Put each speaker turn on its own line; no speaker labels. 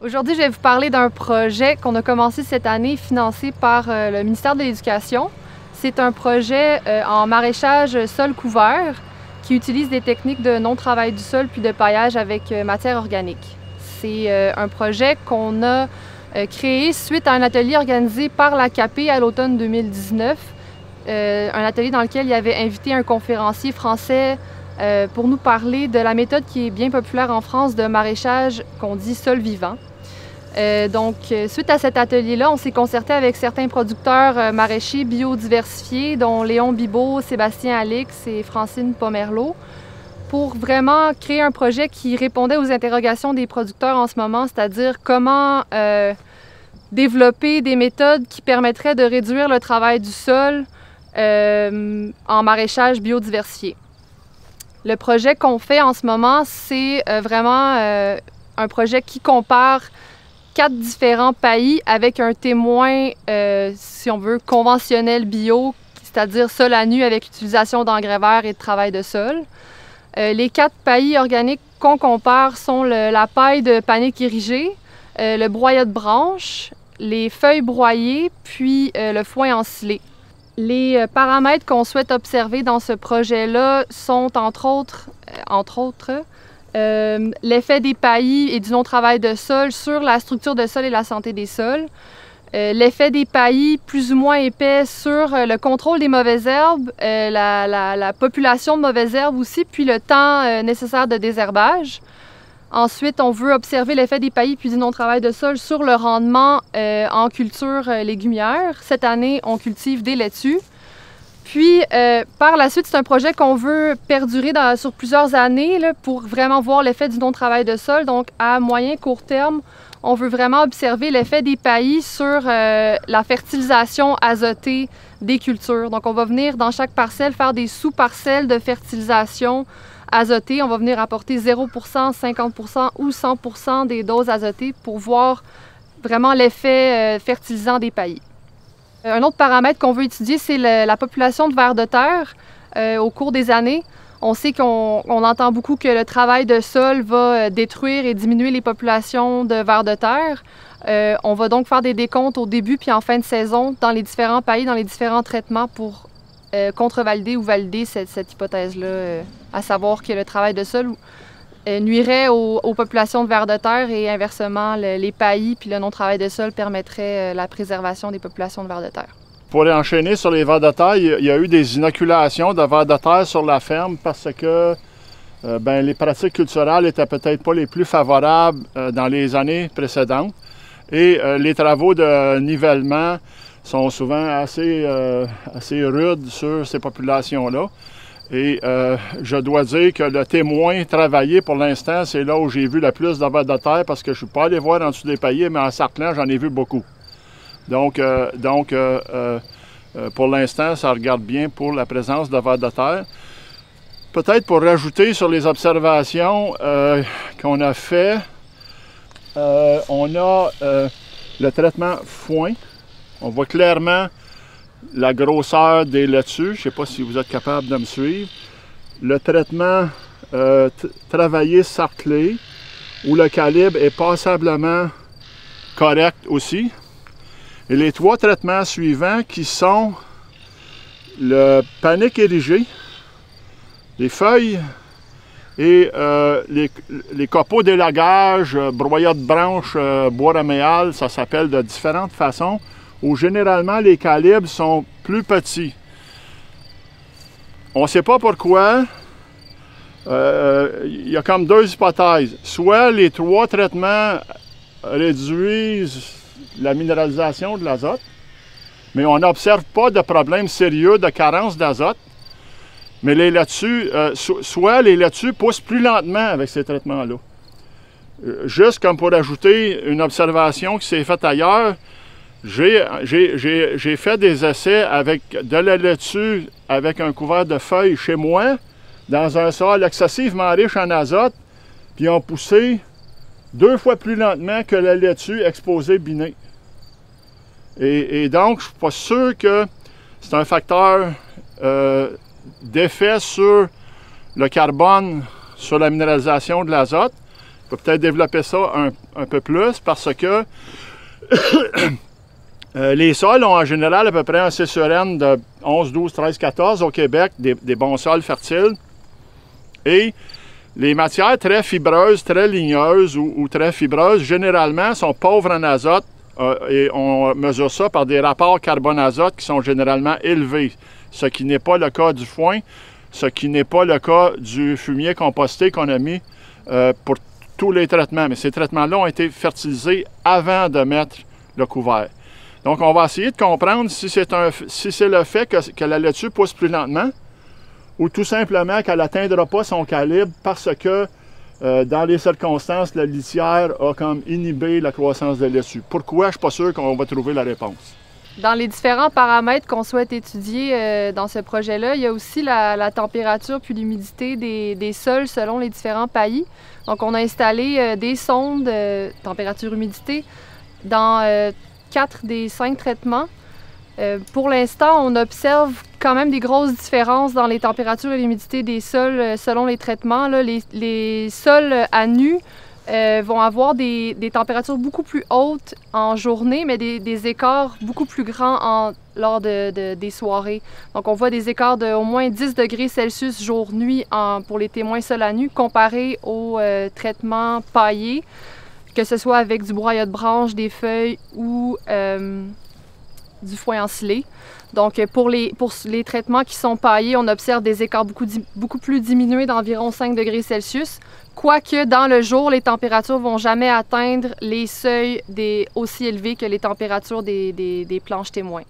Aujourd'hui, je vais vous parler d'un projet qu'on a commencé cette année financé par euh, le ministère de l'Éducation. C'est un projet euh, en maraîchage sol couvert qui utilise des techniques de non-travail du sol puis de paillage avec euh, matière organique. C'est un projet qu'on a créé suite à un atelier organisé par l'AKP à l'automne 2019. un atelier dans lequel il y avait invité un conférencier français pour nous parler de la méthode qui est bien populaire en France de maraîchage qu'on dit sol vivant. Euh, donc, euh, suite à cet atelier-là, on s'est concerté avec certains producteurs euh, maraîchers biodiversifiés, dont Léon Bibot, Sébastien Alix et Francine Pomerleau, pour vraiment créer un projet qui répondait aux interrogations des producteurs en ce moment, c'est-à-dire comment développer des méthodes qui permettraient de réduire le travail du sol en maraîchage biodiversifié. Le projet qu'on fait en ce moment, c'est vraiment un projet qui compare quatre différents pays avec un témoin, euh, si on veut, conventionnel bio, c'est-à-dire sol à nu avec utilisation d'engrais verts et de travail de sol. Euh, les quatre paillis organiques qu'on compare sont la paille de panique érigée, euh, le broyat de branche, les feuilles broyées, puis le foin ensilé. Les paramètres qu'on souhaite observer dans ce projet-là sont entre autres, entre autres euh, l'effet des paillis et du non-travail de sol sur la structure de sol et la santé des sols, euh, l'effet des paillis plus ou moins épais sur euh, le contrôle des mauvaises herbes, la, population de mauvaises herbes aussi, puis le temps nécessaire de désherbage. Ensuite, on veut observer l'effet des paillis puis du non-travail de sol sur le rendement en culture légumière. Cette année, on cultive des laitues. Puis, euh, par la suite, c'est un projet qu'on veut perdurer sur plusieurs années pour vraiment voir l'effet du non-travail de sol. Donc, à moyen, court terme, on veut vraiment observer l'effet des paillis sur euh, la fertilisation azotée des cultures. Donc, on va venir dans chaque parcelle faire des sous-parcelles de fertilisation On va venir apporter 0% 50% ou 100% des doses azotées pour voir vraiment l'effet euh, fertilisant des paillis. Un autre paramètre qu'on veut étudier, c'est la population de vers de terre euh, au cours des années. On sait qu'on entend beaucoup que le travail de sol va euh, détruire et diminuer les populations de vers de terre. Euh, on va donc faire des décomptes au début puis en fin de saison dans les différents pays, dans les différents traitements pour contrevalider ou valider cette, hypothèse-là, à savoir que le travail de sol euh, nuirait aux, populations de vers de terre et inversement, les paillis puis le non-travail de sol permettrait euh, la préservation des populations de vers de terre.
Pour enchaîner sur les vers de terre, il y a eu des inoculations de vers de terre sur la ferme parce que euh, ben, les pratiques culturelles étaient peut-être pas les plus favorables dans les années précédentes et les travaux de nivellement sont souvent assez, assez rudes sur ces populations-là. Et euh, je dois dire que le témoin travaillé pour l'instant, c'est là où j'ai vu le plus de de terre parce que je ne suis pas allé voir en dessous des paillets, mais en sarclant, j'en ai vu beaucoup. Donc, euh, donc euh, pour l'instant, ça regarde bien pour la présence de de terre. Peut-être pour rajouter sur les observations qu'on a fait, on a le traitement foin. On voit clairement la grosseur des laitues. Je ne sais pas si vous êtes capable de me suivre. Le traitement euh, travaillé sarclé, où le calibre est passablement correct aussi. Et les trois traitements suivants qui sont le panique érigé, les feuilles et euh, les, copeaux d'élagage, euh, broyat de branches, bois raméal, ça s'appelle de différentes façons où généralement les calibres sont plus petits. On ne sait pas pourquoi. Euh, il y a comme deux hypothèses. Soit les trois traitements réduisent la minéralisation de l'azote, mais on n'observe pas de problème sérieux de carence d'azote. Mais les laitues, euh, soit les laitues poussent plus lentement avec ces traitements-là. Euh, juste comme pour ajouter une observation qui s'est faite ailleurs, j'ai fait des essais avec de la laitue avec un couvert de feuilles chez moi, dans un sol excessivement riche en azote, puis ont poussé deux fois plus lentement que la laitue exposée binée. Et, donc, je ne suis pas sûr que c'est un facteur euh, d'effet sur le carbone, sur la minéralisation de l'azote. Je vais peut-être développer ça un, peu plus parce que les sols ont en général à peu près un C sur N de 11, 12, 13, 14 au Québec, des, bons sols fertiles. Et les matières très fibreuses, très ligneuses ou, très fibreuses, généralement, sont pauvres en azote euh, et on mesure ça par des rapports carbone-azote qui sont généralement élevés, ce qui n'est pas le cas du foin, ce qui n'est pas le cas du fumier composté qu'on a mis euh, pour tous les traitements. Mais ces traitements-là ont été fertilisés avant de mettre le couvert. Donc, on va essayer de comprendre si c'est si le fait que, que la laitue pousse plus lentement ou tout simplement qu'elle n'atteindra pas son calibre parce que euh, dans les circonstances, la litière a comme inhibé la croissance de laitue. Pourquoi? Je ne suis pas sûr qu'on va trouver la réponse.
Dans les différents paramètres qu'on souhaite étudier euh, dans ce projet-là, il y a aussi la, température puis l'humidité des, sols selon les différents pays. Donc, on a installé euh, des sondes température-humidité dans quatre des cinq traitements. pour l'instant, on observe quand même des grosses différences dans les températures et l'humidité des sols euh, selon les traitements. Les, sols à nu euh, vont avoir des, températures beaucoup plus hautes en journée, mais des, écarts beaucoup plus grands lors de, des soirées. Donc, on voit des écarts de au moins 10 degrés Celsius jour-nuit pour les témoins sols à nu comparé aux euh, traitements paillés, que ce soit avec du broyat de branches, des feuilles ou du foin ensilé. Donc, pour les, pour les traitements qui sont paillés, on observe des écarts beaucoup, beaucoup plus diminués d'environ 5 degrés Celsius, quoique dans le jour, les températures vont jamais atteindre les seuils des, aussi élevés que les températures des planches témoins.